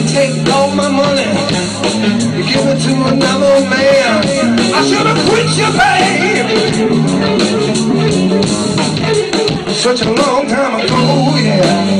you take all my money you give it to another man? I should have quit you, babe. Such a long time ago, yeah.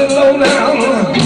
it down.